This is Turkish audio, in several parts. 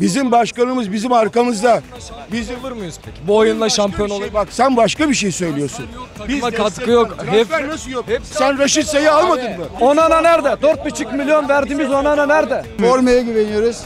Bizim başkanımız bizim arkamızda. Bizim Olur muyuz peki? Bu oyunla şampiyon şey, olabilir. bak sen başka bir şey söylüyorsun. Takıma katkı yok. Transfer Hep- nasıl yok? hep- sen Raşit Say'ı almadın mı? Onana nerede? 4,5 milyon verdiğimiz Onana nerede? Formaya güveniyoruz.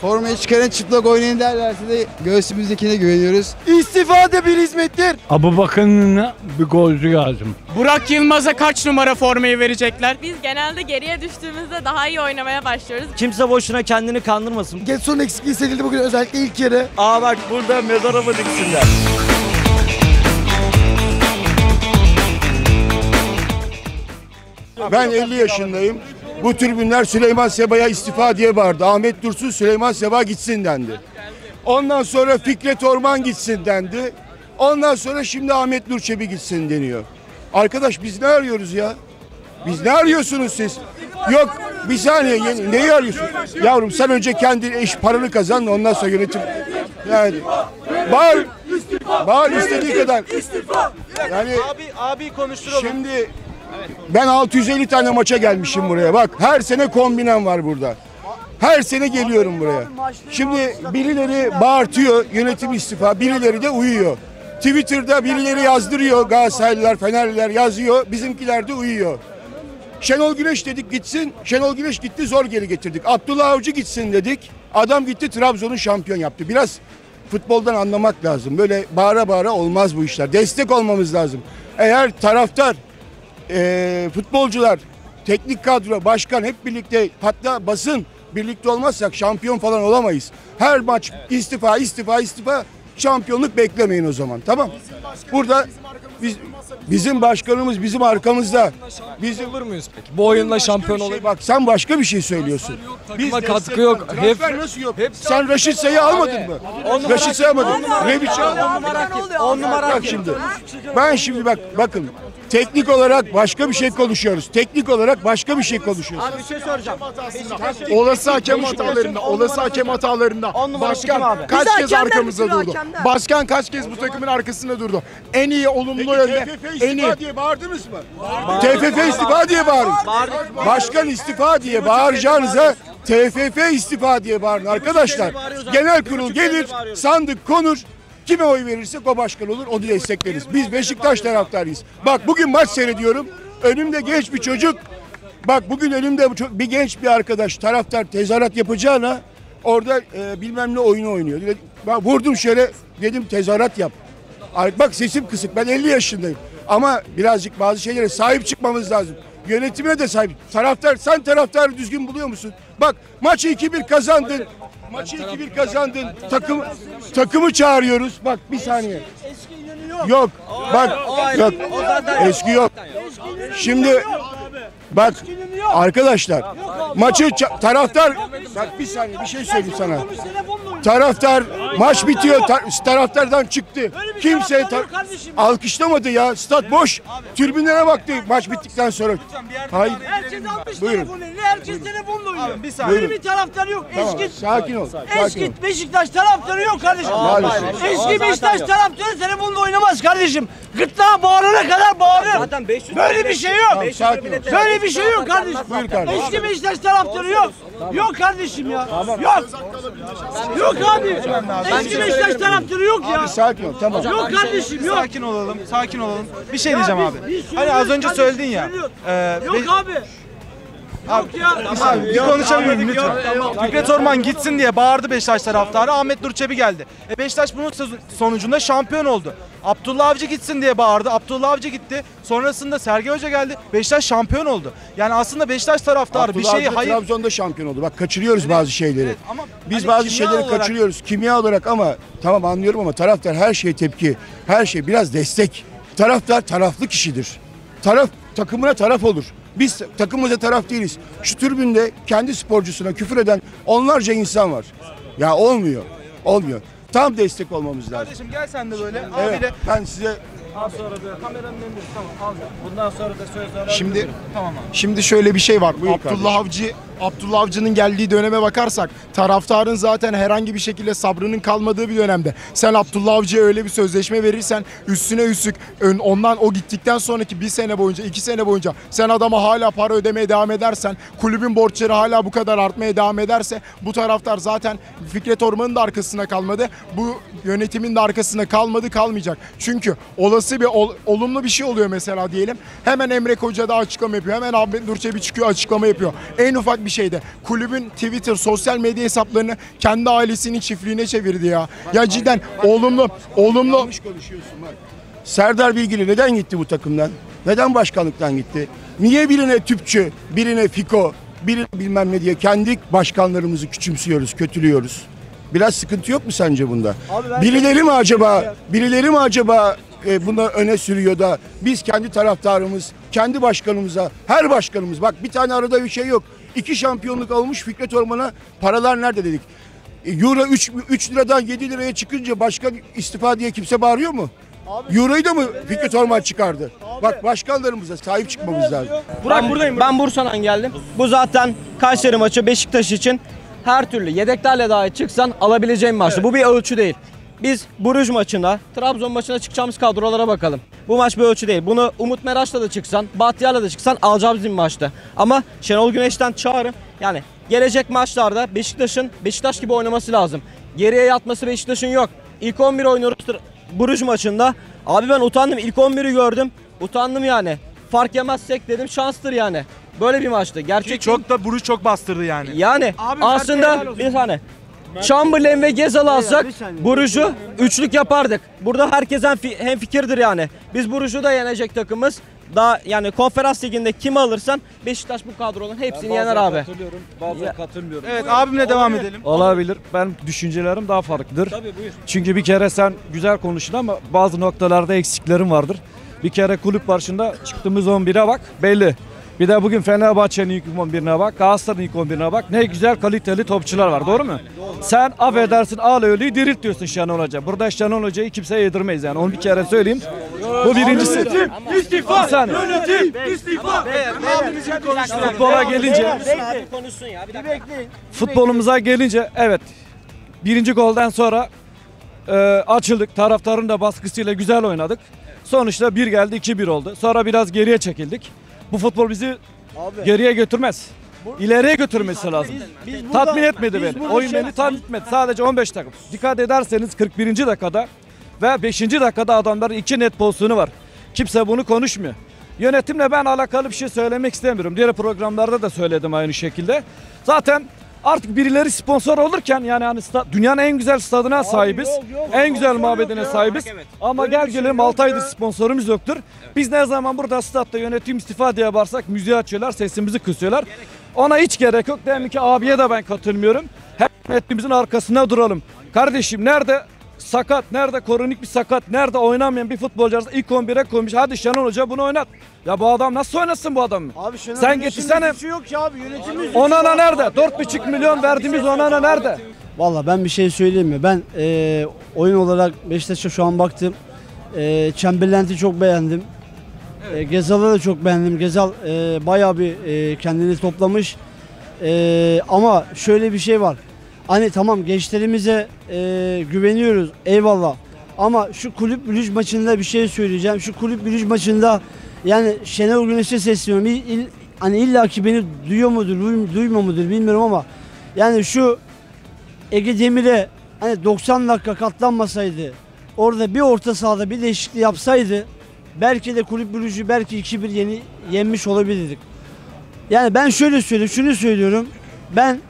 Formayı çıkarın çıplak oynayın derlerse de göğsümüzdekine güveniyoruz. İstifa da bir hizmettir. Abu Bakır'ın bir golcü lazım. Burak Yılmaz'a kaç numara formayı verecekler? Biz genelde geriye düştüğümüzde daha iyi oynamaya başlıyoruz. Kimse boşuna kendini kandırmasın. Getson eksikliği hissedildi bugün özellikle ilk yarı. Aa bak burada mezara mı diksinler? Ben 50 yaşındayım. Bu tribünler Süleyman Seba'ya istifa diye bağırdı. Ahmet Dursun Süleyman Seba gitsin dendi. Ondan sonra Fikret Orman gitsin dendi. Ondan sonra şimdi Ahmet Nur Çebi gitsin deniyor. Arkadaş biz ne arıyoruz ya? Biz ne arıyorsunuz siz? Yok bir saniye yeni- neyi arıyorsun? Yavrum sen önce kendi eş paranı kazan da ondan sonra yönetim. Yani bağır, bağır istediği kadar. Yani Abi abi konuşturalım. Şimdi ben 650 tane maça gelmişim buraya. Bak her sene kombinem var burada. Her sene geliyorum buraya. Şimdi birileri bağırtıyor yönetim istifa, birileri de uyuyor. Twitter'da birileri yazdırıyor Galatasaraylılar, Fenerliler yazıyor. Bizimkiler de uyuyor. Şenol Güneş dedik gitsin. Şenol Güneş gitti zor geri getirdik. Abdullah Avcı gitsin dedik. Adam gitti Trabzon'u şampiyon yaptı. Biraz futboldan anlamak lazım. Böyle bağıra bağıra olmaz bu işler. Destek olmamız lazım. Eğer taraftar, eee, futbolcular, teknik kadro, başkan hep birlikte hatta basın birlikte olmazsak şampiyon falan olamayız. Her maç istifa, istifa, istifa şampiyonluk beklemeyin o zaman. Tamam. Burada biz, bizim başkanımız bizim arkamızda. Bizim Olur muyuz peki? Bu oyunla şampiyon şey, olabilir. bak sen başka bir şey söylüyorsun. Takıma destek- katkı yok. Hep- Transfer nasıl yok? hep- sen Raşit Say'ı almadın mı? Raşit Say'ı almadın. Rebiç'i almadın. On numara Bak şimdi. Ben şimdi bak bakın. Teknik olarak başka bir şey konuşuyoruz. Teknik olarak başka bir şey konuşuyoruz. Abi bir şey soracağım. Olası hakem hatalarında, olası hakem hatalarında başkan kaç Biz kez arkamızda durdu. Başkan kaç kez bu takımın arkasında durdu. En iyi olumlu yönde, TFF en iyi istifa diye bağırdınız mı? TFF istifa diye bağırın. Başkan istifa diye bağıracağınıza TFF istifa diye bağırın arkadaşlar. Genel kurul gelir, sandık konur. Kime oy verirsek o başkan olur, onu destekleriz. Biz Beşiktaş taraftarıyız. Bak bugün maç seyrediyorum. Önümde genç bir çocuk. Bak bugün önümde bu çok- bir genç bir arkadaş taraftar tezahürat yapacağına orada e, bilmem ne oyunu oynuyor. Ben vurdum şöyle dedim tezahürat yap. Bak sesim kısık ben 50 yaşındayım. Ama birazcık bazı şeylere sahip çıkmamız lazım. Yönetimine de sahip. Taraftar sen taraftarı düzgün buluyor musun? Bak maçı 2-1 kazandın. Maçı 2-1 kazandın. Takım takımı çağırıyoruz. Bak bir saniye. Yok. Bak yok. Eski yok. Şimdi bak arkadaşlar maçı taraftar bak bir saniye bir şey söyleyeyim sana. Taraftar maç bitiyor tar- taraftardan çıktı. Kimse ta- alkışlamadı ya. Stat boş. Tribünlere baktı maç bittikten sonra. Hayır. Herkes almış Buyurun. telefonunu. Herkes telefonla oynuyor. bir Buyurun. bir taraftarı yok. Tamam, Eski sakin ol. Sakin ol. Eski Beşiktaş taraftarı yok kardeşim. Maalesef. Eski Beşiktaş taraftarı telefonla oynamaz kardeşim. Gırtlağa bağırana kadar bağırır. Zaten 500 Böyle bir şey yok. Tamam, sakin ol. Böyle bir şey yok kardeşim. Buyur kardeşim. Eski Beşiktaş taraftarı yok. Yok kardeşim ya. Yok. Yok abi. Eski Beşiktaş taraftarı yok ya. Sakin ol tamam. Yok kardeşim yok. Sakin olalım, sakin olalım. Bir şey diyeceğim biz- abi. biz Hani az önce söyledin ya. e, Yok Be- abi. Yok ya. Abi bir konuşabilir miyim lütfen? Fikret Orman gitsin diye bağırdı Beşiktaş taraftarı. Ahmet Nur Çebi geldi. E Beşiktaş bunun sonucunda şampiyon oldu. Abdullah Avcı gitsin diye bağırdı. Abdullah Avcı gitti. Sonrasında Sergen Hoca geldi. Beşiktaş şampiyon oldu. Yani aslında Beşiktaş taraftarı bir Abdullah şeyi Avcı hayır Trabzon'da şampiyon oldu. Bak kaçırıyoruz bazı şeyleri. ama Biz hani bazı şeyleri olarak- kaçırıyoruz. Kimya olarak ama tamam anlıyorum ama taraftar her şeye tepki. Her şey biraz destek. Taraftar taraflı kişidir. Taraf takımına taraf olur. Biz takımımıza taraf değiliz. Şu tribünde kendi sporcusuna küfür eden onlarca insan var. Ya olmuyor. Olmuyor. Tam destek olmamız lazım. Kardeşim gel sen de böyle. Evet, Abiyle. ben size Al sonra da kameranın önünde. Tamam al. Bundan sonra da söz alalım. Şimdi Tamam abi. şimdi şöyle bir şey var. Buyur Abdullah kardeşim. Avcı Abdullah Avcı'nın geldiği döneme bakarsak taraftarın zaten herhangi bir şekilde sabrının kalmadığı bir dönemde. Sen Abdullah Avcı'ya öyle bir sözleşme verirsen üstüne üstlük ondan o gittikten sonraki bir sene boyunca iki sene boyunca sen adama hala para ödemeye devam edersen kulübün borçları hala bu kadar artmaya devam ederse bu taraftar zaten Fikret Orman'ın da arkasına kalmadı. Bu yönetimin de arkasına kalmadı kalmayacak. Çünkü olası bir ol- olumlu bir şey oluyor mesela diyelim. Hemen Emre Koca da açıklama yapıyor. Hemen Ahmet Nur Çebi çıkıyor açıklama yapıyor. En ufak bir şeyde kulübün Twitter, sosyal medya hesaplarını kendi ailesinin çiftliğine çevirdi ya. Ya cidden olumlu, olumlu. konuşuyorsun bak. Serdar Bilgili neden gitti bu takımdan? Neden başkanlıktan gitti? Niye birine tüpçü, birine fiko, birine bilmem ne diye kendi başkanlarımızı küçümsüyoruz, kötülüyoruz? Biraz sıkıntı yok mu sence bunda? Birileri mi acaba, birileri mi acaba e, bunu öne sürüyor da biz kendi taraftarımız, kendi başkanımıza, her başkanımız bak bir tane arada bir şey yok. İki şampiyonluk almış Fikret Orman'a paralar nerede dedik. E, Euro 3, 3 liradan 7 liraya çıkınca başkan istifa diye kimse bağırıyor mu? Euro'yu da mı Fikret Orman çıkardı? Bak başkanlarımıza sahip çıkmamız lazım. Burak buradayım. Ben Bursa'dan geldim. Bu zaten Kayseri maçı Beşiktaş için her türlü yedeklerle dahi çıksan alabileceğin maçtı. Bu bir ölçü değil. Biz Buruj maçında, Trabzon maçına çıkacağımız kadrolara bakalım. Bu maç bir ölçü değil. Bunu Umut Meraş'la da çıksan, Bahtiyar'la da çıksan alacağımız bir maçtı. Ama Şenol Güneş'ten çağrım. Yani gelecek maçlarda Beşiktaş'ın Beşiktaş gibi oynaması lazım. Geriye yatması Beşiktaş'ın yok. İlk 11 oynuyoruz Buruj maçında. Abi ben utandım. İlk 11'i gördüm. Utandım yani. Fark yemezsek dedim şanstır yani. Böyle bir maçtı. Ki Gerçek çok da Buruş çok bastırdı yani. yani Abi aslında bir tane Chamberlain ve Gezal alsak. Buruju üçlük yapardık. Burada herkes hem fikirdir yani. Biz Buruju da yenecek takımız. Daha yani konferans liginde kimi alırsan Beşiktaş bu kadronun hepsini yener abi. Katılıyorum, bazen Ya- katılmıyorum. Evet abimle devam edelim. Olabilir. Ben düşüncelerim daha farklıdır. Çünkü bir kere sen güzel konuştun ama bazı noktalarda eksiklerin vardır. Bir kere kulüp başında çıktığımız 11'e bak belli. Bir de bugün Fenerbahçe'nin ilk 11'ine bak, Galatasaray'ın ilk 11'ine bak. Ne güzel kaliteli topçular var doğru mu? Sen affedersin al öyle dirilt diyorsun Şenol Hoca. Burada Şenol Hoca'yı kimseye yedirmeyiz yani. Onu bir kere söyleyeyim. Bu birincisi. İstifa. Bir saniye. Yönetim. İstifa. Futbola gelince konuşsun ya bir dakika. Futbolumuza gelince evet birinci golden sonra e, açıldık. Taraftarın da baskısıyla güzel oynadık. Sonuçta bir geldi 2-1 oldu. Sonra biraz geriye çekildik. Bu futbol bizi geriye götürmez. İleriye götürmesi lazım. tatmin etmedi beni. Oyun beni tatmin etmedi. Sadece 15 dakika. Dikkat ederseniz 41. dakikada ve 5. dakikada adamların iki net pozisyonu var. Kimse bunu konuşmuyor. Yönetimle ben alakalı bir şey söylemek istemiyorum. Diğer programlarda da söyledim aynı şekilde. Zaten artık birileri sponsor olurken yani hani sta- dünyanın en güzel stadına sahibiz. en güzel mabedine sahibiz. Ama gel gelelim 6 aydır sponsorumuz yoktur. Biz ne zaman burada statta yönetim istifa diye bağırsak müziği açıyorlar, sesimizi kısıyorlar. Ona hiç gerek yok. Demek ki abiye de ben katılmıyorum. Hep yönetimimizin arkasında duralım. Kardeşim nerede sakat, nerede kronik bir sakat, nerede oynamayan bir futbolcu arasında ilk 11'e koymuş. Hadi Şenol Hoca bunu oynat. Ya bu adam nasıl oynasın bu adamı? Abi Şenol Sen getirsene. suçu yok ki abi yönetimimiz. Onana nerede? 4,5 milyon verdiğimiz Onana nerede? Valla ben bir şey söyleyeyim mi? Ben e, oyun olarak Beşiktaş'a şu an baktım. E, Chamberlain'i çok beğendim. E, Gezal'ı da çok beğendim. Gezal e, bayağı bir e, kendini toplamış. E, ama şöyle bir şey var. Hani tamam gençlerimize e, güveniyoruz. Eyvallah. Ama şu kulüp bürüş maçında bir şey söyleyeceğim. Şu kulüp bürüş maçında yani Şenol Güneş'e sesleniyorum. İl, il- hani illaki beni duyuyor mudur, duy- duymuyor mudur bilmiyorum ama yani şu Ege Demir'e hani 90 dakika katlanmasaydı orada bir orta sahada bir değişiklik yapsaydı belki de kulüp bürücü belki 2-1 yeni yenmiş olabilirdik. Yani ben şöyle söyleyeyim, şunu söylüyorum. Ben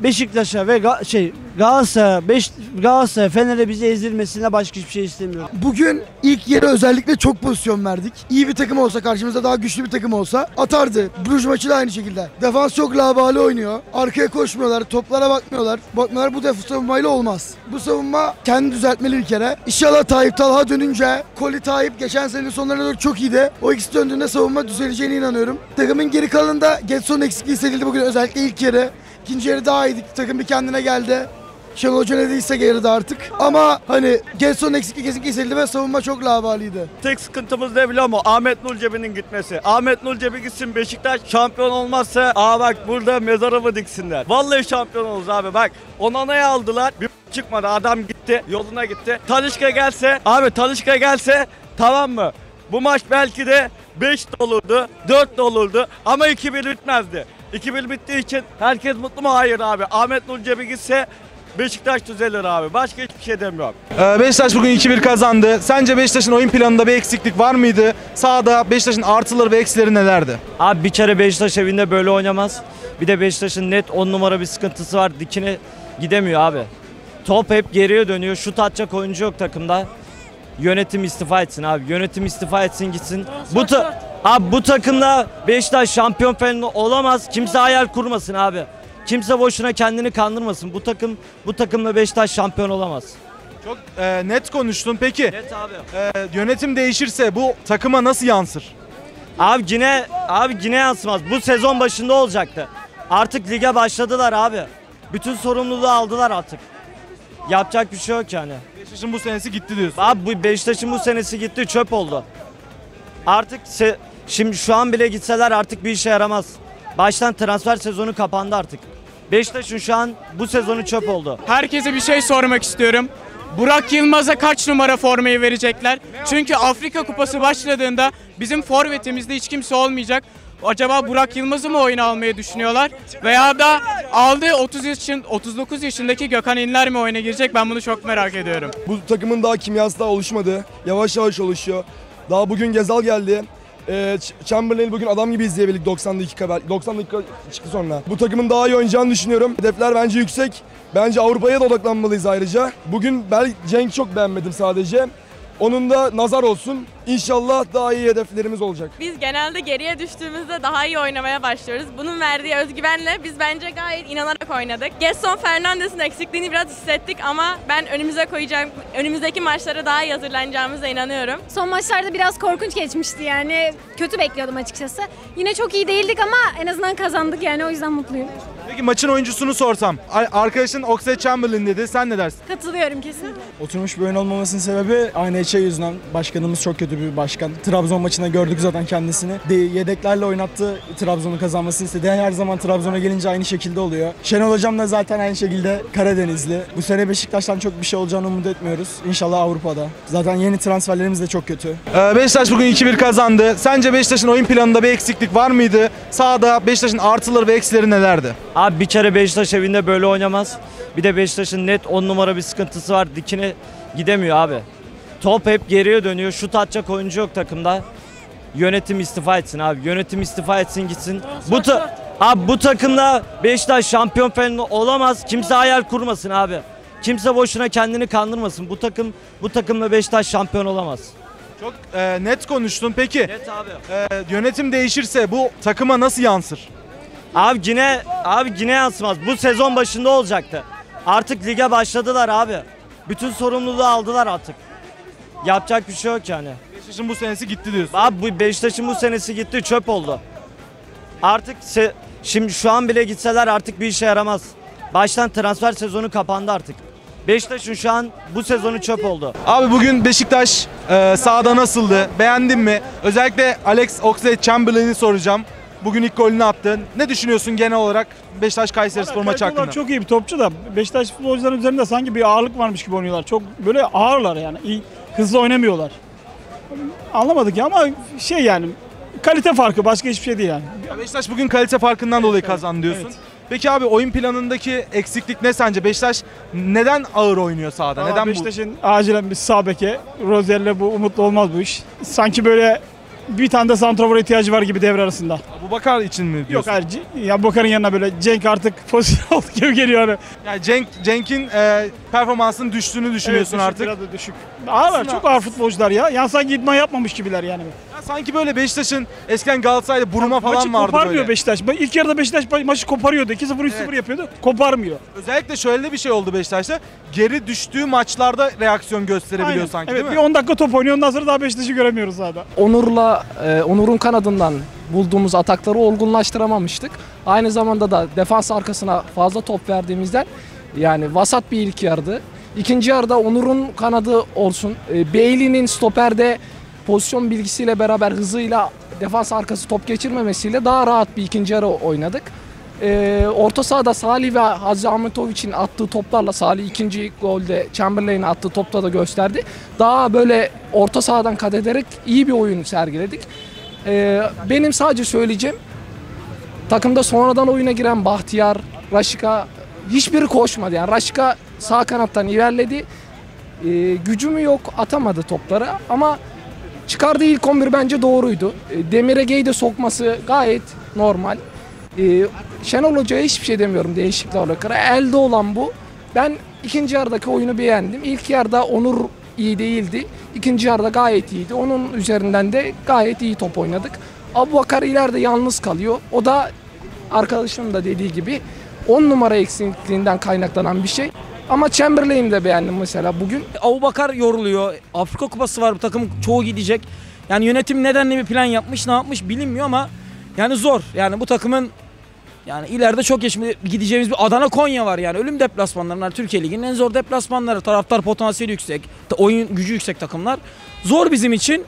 Beşiktaş'a ve Ga- şey Galatasaray'a, Beş Galatasaray Fener'e bizi ezilmesine başka hiçbir şey istemiyorum. Bugün ilk yere özellikle çok pozisyon verdik. İyi bir takım olsa karşımızda daha güçlü bir takım olsa atardı. Bruges maçı da aynı şekilde. Defans çok labali oynuyor. Arkaya koşmuyorlar, toplara bakmıyorlar. Bakmıyorlar bu def savunmayla olmaz. Bu savunma kendi düzeltmeli bir kere. İnşallah Tayyip Talha dönünce Koli Tayyip geçen senenin sonlarına doğru çok iyiydi. O ikisi döndüğünde savunma düzeleceğine inanıyorum. Takımın geri kalanında Getson eksikliği hissedildi bugün özellikle ilk yarı. İkinci yarı daha iyiydi. Takım bir kendine geldi. Şenol Hoca ne değilse geride artık. Ama hani Gelson'un eksikliği kesin kesildi ve savunma çok lavaliydi. Tek sıkıntımız ne biliyor musun? Ahmet Nurcebi'nin gitmesi. Ahmet Nurcebi gitsin Beşiktaş şampiyon olmazsa aa bak burada mezarımı diksinler. Vallahi şampiyon oluruz abi bak. Onana'yı aldılar. Bir çıkmadı adam gitti yoluna gitti. Talişka gelse abi Talişka gelse tamam mı? Bu maç belki de 5 de olurdu, 4 de ama 2-1 bitmezdi. 2-1 bittiği için herkes mutlu mu? Hayır abi. Ahmet Nurcebi gitse Beşiktaş düzelir abi. Başka hiçbir şey demiyorum. Ee, Beşiktaş bugün 2-1 kazandı. Sence Beşiktaş'ın oyun planında bir eksiklik var mıydı? Sahada Beşiktaş'ın artıları ve eksileri nelerdi? Abi bir kere Beşiktaş evinde böyle oynamaz. Bir de Beşiktaş'ın net 10 numara bir sıkıntısı var. Dikine gidemiyor abi. Top hep geriye dönüyor. Şut atacak oyuncu yok takımda. Yönetim istifa etsin abi. Yönetim istifa etsin gitsin. Bu ta- abi bu takımda Beşiktaş şampiyon falan olamaz. Kimse hayal kurmasın abi. Kimse boşuna kendini kandırmasın. Bu takım bu takımla Beşiktaş şampiyon olamaz. Çok e, net konuştun. Peki Net abi. e, yönetim değişirse bu takıma nasıl yansır? Abi yine abi yine yansımaz. Bu sezon başında olacaktı. Artık lige başladılar abi. Bütün sorumluluğu aldılar artık. Yapacak bir şey yok yani. Beşiktaş'ın bu senesi gitti diyorsun. Abi bu Beşiktaş'ın bu senesi gitti çöp oldu. Artık se- şimdi şu an bile gitseler artık bir işe yaramaz. Baştan transfer sezonu kapandı artık. Beşiktaş'ın şu an bu sezonu çöp oldu. Herkese bir şey sormak istiyorum. Burak Yılmaz'a kaç numara formayı verecekler? Çünkü Afrika Kupası başladığında bizim forvetimizde hiç kimse olmayacak. Acaba Burak Yılmaz'ı mı oyuna almayı düşünüyorlar? Veya da aldığı 30 yaşın 39 yaşındaki Gökhan İnler mi oyuna girecek? Ben bunu çok merak ediyorum. Bu takımın daha kimyası daha oluşmadı. Yavaş yavaş oluşuyor. Daha bugün Gezal geldi. Ch- Chamberlain'i bugün adam gibi izleyebildik 90 dakika bel- 90 dakika çıktı sonra. Bu takımın daha iyi oynayacağını düşünüyorum. Hedefler bence yüksek. Bence Avrupa'ya da odaklanmalıyız ayrıca. Bugün ben Cenk çok beğenmedim sadece. Onun da nazar olsun. İnşallah daha iyi hedeflerimiz olacak. Biz genelde geriye düştüğümüzde daha iyi oynamaya başlıyoruz. Bunun verdiği özgüvenle biz bence gayet inanarak oynadık. Gerson Fernandes'in eksikliğini biraz hissettik ama ben önümüze koyacağım, önümüzdeki maçlara daha iyi hazırlanacağımıza inanıyorum. Son maçlarda biraz korkunç geçmişti yani. Kötü bekliyordum açıkçası. Yine çok iyi değildik ama en azından kazandık yani o yüzden mutluyum. Peki maçın oyuncusunu sorsam. Ar- Arkadaşın Oxlade Chamberlain dedi. Sen ne dersin? Katılıyorum kesinlikle. Oturmuş bir oyun olmamasının sebebi aynı Eçe yüzünden. Başkanımız çok kötü bir başkan. Trabzon maçında gördük zaten kendisini. De yedeklerle oynattı Trabzon'u kazanmasını istedi. Her zaman Trabzon'a gelince aynı şekilde oluyor. Şenol Hocam da zaten aynı şekilde Karadenizli. Bu sene Beşiktaş'tan çok bir şey olacağını umut etmiyoruz. İnşallah Avrupa'da. Zaten yeni transferlerimiz de çok kötü. Ee, Beşiktaş bugün 2-1 kazandı. Sence Beşiktaş'ın oyun planında bir eksiklik var mıydı? Sahada Beşiktaş'ın artıları ve eksileri nelerdi? Abi bir kere Beşiktaş evinde böyle oynamaz. Bir de Beşiktaş'ın net 10 numara bir sıkıntısı var. Dikine gidemiyor abi. Top hep geriye dönüyor. Şut atacak oyuncu yok takımda. Yönetim istifa etsin abi. Yönetim istifa etsin gitsin. Bu ta- abi bu takımda Beşiktaş şampiyon falan olamaz. Kimse hayal kurmasın abi. Kimse boşuna kendini kandırmasın. Bu takım bu takımla Beşiktaş şampiyon olamaz. Çok e, net konuştun. Peki Net abi. e, yönetim değişirse bu takıma nasıl yansır? Abi yine abi yine yansımaz. Bu sezon başında olacaktı. Artık lige başladılar abi. Bütün sorumluluğu aldılar artık. Yapacak bir şey yok yani. Beşiktaş'ın bu senesi gitti diyorsun. Abi bu Beşiktaş'ın bu senesi gitti çöp oldu. Artık se- şimdi şu an bile gitseler artık bir işe yaramaz. Baştan transfer sezonu kapandı artık. Beşiktaş'ın şu an bu sezonu çöp oldu. Abi bugün Beşiktaş e, sahada nasıldı? Beğendin mi? Özellikle Alex Oxlade-Chamberlain'i soracağım. Bugün ilk golünü attı. Ne düşünüyorsun genel olarak Beşiktaş Kayserispor maçı Kaleci olarak hakkında? Çok iyi bir topçu da Beşiktaş futbolcuların üzerinde sanki bir ağırlık varmış gibi oynuyorlar. Çok böyle ağırlar yani. İyi, hızlı oynamıyorlar. Anlamadık ya ama şey yani kalite farkı başka hiçbir şey değil yani. Ya Beşiktaş bugün kalite farkından dolayı kazandı diyorsun. evet. Peki abi oyun planındaki eksiklik ne sence? Beşiktaş neden ağır oynuyor sahada? Valla neden bu? Beşiktaş'ın acilen bir sağ beke. Rozier'le bu umutlu olmaz bu iş. Sanki böyle bir tane de santrafor ihtiyacı var gibi devre arasında. Bu Bakar için mi Yok diyorsun? hayır. C- Ya Bokar'ın yanına böyle Cenk artık pozisyon aldı gibi geliyor. Hani. Yani Cenk Cenk'in e, performansının düştüğünü düşünüyorsun Evet, artık. Biraz da düşük. Ağırlar Aslında- çok ağır futbolcular ya. Yani sanki idman yapmamış gibiler yani. Ya sanki böyle Beşiktaş'ın eskiden Galatasaray'da buruma falan Maçı vardı koparmıyor böyle. Beşiktaş. İlk yarıda Beşiktaş ma- maçı koparıyordu. 2-0 3-0 Evet. yapıyordu. Koparmıyor. Özellikle şöyle de bir şey oldu Beşiktaş'ta. Geri düştüğü maçlarda reaksiyon gösterebiliyor Aynen. sanki evet, değil bir mi? 10 dakika top oynuyor. Ondan sonra daha Beşiktaş'ı göremiyoruz sahada. Onur'la e, Onur'un kanadından bulduğumuz atakları olgunlaştıramamıştık. Aynı zamanda da defans arkasına fazla top verdiğimizden Yani vasat bir ilk yarıdı. İkinci yarıda Onur'un kanadı olsun. E, Bailey'nin stoperde pozisyon bilgisiyle beraber hızıyla defans arkası top geçirmemesiyle daha rahat bir ikinci yarı oynadık. E, orta sahada Salih ve Hazri Ahmetovic'in attığı toplarla Salih ikinci golde Chamberlain'e attığı topta da gösterdi. Daha böyle orta sahadan kat ederek iyi bir oyun sergiledik. E, benim sadece söyleyeceğim takımda sonradan oyuna giren Bahtiyar, Raşika hiçbiri koşmadı. Yani Raşika sağ kanattan ilerledi. E, gücü mü yok atamadı topları ama çıkardığı ilk 11 bence doğruydu. E, Demir Ege'yi de sokması gayet normal. E, Şenol Hoca'ya hiçbir şey demiyorum değişiklikle alakalı. Elde olan bu. Ben ikinci yarıdaki oyunu beğendim. İlk yarıda Onur iyi değildi. İkinci yarıda gayet iyiydi. Onun üzerinden de gayet iyi top oynadık. Abu Bakar ileride yalnız kalıyor. O da arkadaşım da dediği gibi 10 numara eksikliğinden kaynaklanan bir şey. Ama Chamberlain'i de beğendim mesela bugün. Abu Bakar yoruluyor. Afrika Kupası var bu takım çoğu gidecek. Yani yönetim nedenli bir plan yapmış ne yapmış bilinmiyor ama yani zor. Yani bu takımın yani ileride çok geçmedi gideceğimiz bir Adana Konya var yani ölüm deplasmanları bunlar Türkiye Ligi'nin en zor deplasmanları. Taraftar potansiyeli yüksek, oyun gücü yüksek takımlar. Zor bizim için.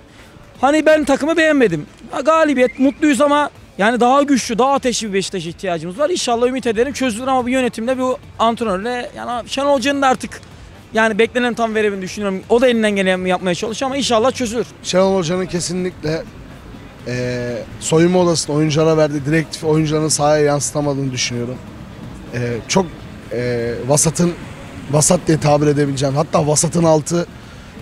Hani ben takımı beğenmedim. Ha, galibiyet mutluyuz ama yani daha güçlü, daha ateşli bir Beşiktaş ihtiyacımız var. İnşallah ümit ederim çözülür ama bu yönetimle bu antrenörle yani Şenol Hoca'nın da artık yani beklenen tam veremini düşünüyorum. O da elinden geleni yapmaya çalışıyor ama inşallah çözülür. Şenol Hoca'nın kesinlikle eee soyunma odasında oyunculara verdiği direktif oyuncuların sahaya yansıtamadığını düşünüyorum. Eee, çok eee, vasatın vasat diye tabir edebileceğim hatta vasatın altı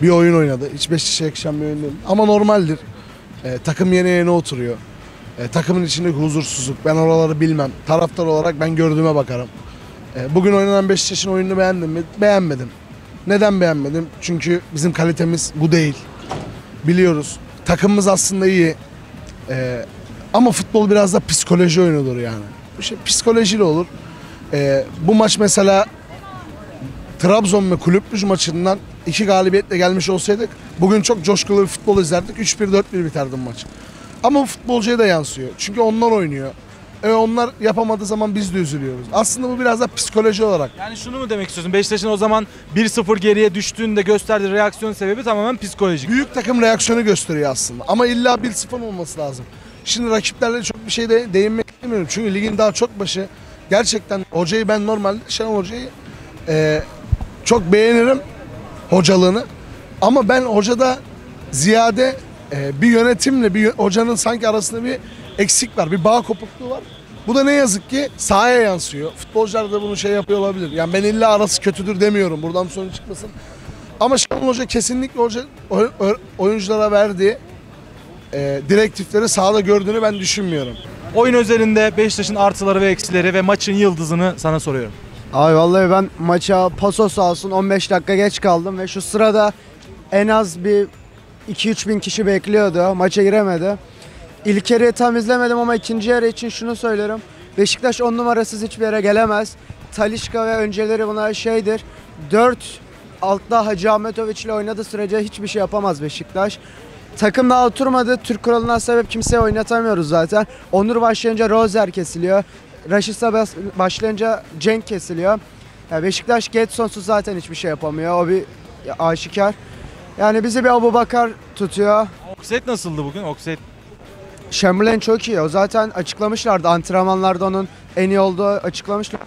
bir oyun oynadı. Hiç Beşiktaş'a yakışan bir oyun değil. Ama normaldir. Eee, takım yeni yeni oturuyor. Eee, takımın içindeki huzursuzluk ben oraları bilmem. Taraftar olarak ben gördüğüme bakarım. Eee, bugün oynanan Beşiktaş'ın oyununu beğendim mi? Beğenmedim. Neden beğenmedim? Çünkü bizim kalitemiz bu değil. Biliyoruz. Takımımız aslında iyi. Ee, ama futbol biraz da psikoloji oyunudur yani. Şey psikolojiyle olur. Ee, bu maç mesela Trabzon ve Kulüp Brugge maçından iki galibiyetle gelmiş olsaydık bugün çok coşkulu bir futbol izlerdik. 3-1 4-1 biterdi maç. Ama bu futbolcuya da yansıyor. Çünkü onlar oynuyor. E onlar yapamadığı zaman biz de üzülüyoruz. Aslında bu biraz da psikoloji olarak. Yani şunu mu demek istiyorsun? Beşiktaş'ın o zaman 1-0 geriye düştüğünde gösterdiği reaksiyon sebebi tamamen psikolojik. Büyük takım reaksiyonu gösteriyor aslında. Ama illa 1-0 olması lazım. Şimdi rakiplerle çok bir şey de değinmek istemiyorum. Çünkü ligin daha çok başı. Gerçekten hocayı ben normalde Şenol Hoca'yı e, çok beğenirim hocalığını. Ama ben hocada ziyade e, bir yönetimle bir hocanın sanki arasında bir eksik var. Bir bağ kopukluğu var. Bu da ne yazık ki sahaya yansıyor. Futbolcular da bunu şey yapıyor olabilir. Yani ben illa arası kötüdür demiyorum. Buradan sorun çıkmasın. Ama Şenol Hoca kesinlikle hoca oy- oy- oyunculara verdiği e, direktifleri sahada gördüğünü ben düşünmüyorum. Oyun özelinde Beşiktaş'ın artıları ve eksileri ve maçın yıldızını sana soruyorum. Abi vallahi ben maça paso sağ olsun 15 dakika geç kaldım ve şu sırada en az bir 2-3 bin kişi bekliyordu. Maça giremedi. İlk yarıyı tam izlemedim ama ikinci yarı için şunu söylerim. Beşiktaş 10 numarasız hiçbir yere gelemez. Talişka ve önceleri buna şeydir. 4 altta Hacı Ahmetoviç ile oynadığı sürece hiçbir şey yapamaz Beşiktaş. Takım daha oturmadı. Türk kuralına sebep kimseye oynatamıyoruz zaten. Onur başlayınca Rozer kesiliyor. Raşit'e bas- başlayınca Cenk kesiliyor. Ya Beşiktaş Getson'suz zaten hiçbir şey yapamıyor. O bir aşikar. Yani bizi bir Abu Bakar tutuyor. Okset nasıldı bugün? Okset Chamberlain çok iyi. O zaten açıklamışlardı. Antrenmanlarda onun en iyi olduğu açıklamışlar.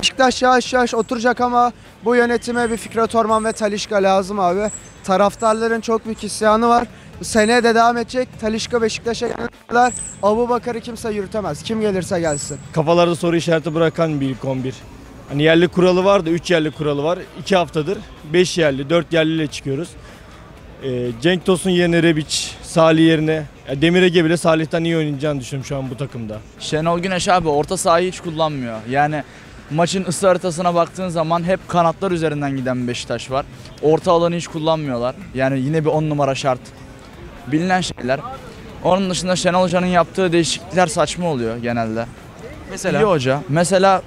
Beşiktaş yavaş yavaş oturacak ama bu yönetime bir Fikret Orman ve Talişka lazım abi. Taraftarların çok büyük isyanı var. Seneye de devam edecek. Talişka Beşiktaş'a kadar Abu Bakar'ı kimse yürütemez. Kim gelirse gelsin. Kafalarda soru işareti bırakan bir ilk 11. Hani yerli kuralı vardı, 3 yerli kuralı var. 2 haftadır 5 yerli, 4 yerliyle çıkıyoruz. Ee, Cenk Tosun yerine Rebic, Salih yerine ya Demir Ege bile Salih'ten iyi oynayacağını düşünüyorum şu an bu takımda. Şenol Güneş abi orta sahayı hiç kullanmıyor. Yani maçın ısı haritasına baktığın zaman hep kanatlar üzerinden giden Beşiktaş var. Orta alanı hiç kullanmıyorlar. Yani yine bir 10 numara şart. Bilinen şeyler. Onun dışında Şenol Hoca'nın yaptığı değişiklikler saçma oluyor genelde. Mesela? İyi hoca. Mesela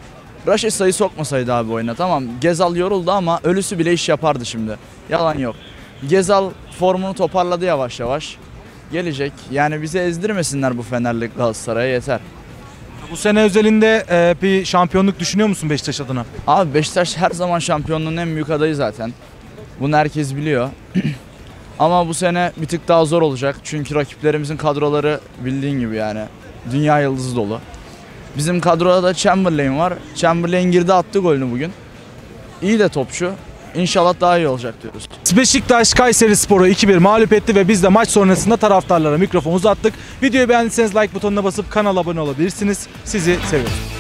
Raşit sayı sokmasaydı abi oyuna tamam. Gezal yoruldu ama ölüsü bile iş yapardı şimdi. Yalan yok. Gezal formunu toparladı yavaş yavaş. Gelecek. Yani bizi ezdirmesinler bu Fenerli Galatasaray'a yeter. Bu sene özelinde e, bir şampiyonluk düşünüyor musun Beşiktaş adına? Abi Beşiktaş her zaman şampiyonluğun en büyük adayı zaten. Bunu herkes biliyor. Ama bu sene bir tık daha zor olacak. Çünkü rakiplerimizin kadroları bildiğin gibi yani. Dünya yıldızı dolu. Bizim kadroda da Chamberlain var. Chamberlain girdi attı golünü bugün. İyi de topçu. İnşallah daha iyi olacak diyoruz. Beşiktaş Kayseri Sporu 2-1 mağlup etti ve biz de maç sonrasında taraftarlara mikrofon uzattık. Videoyu beğendiyseniz like butonuna basıp kanala abone olabilirsiniz. Sizi seviyoruz.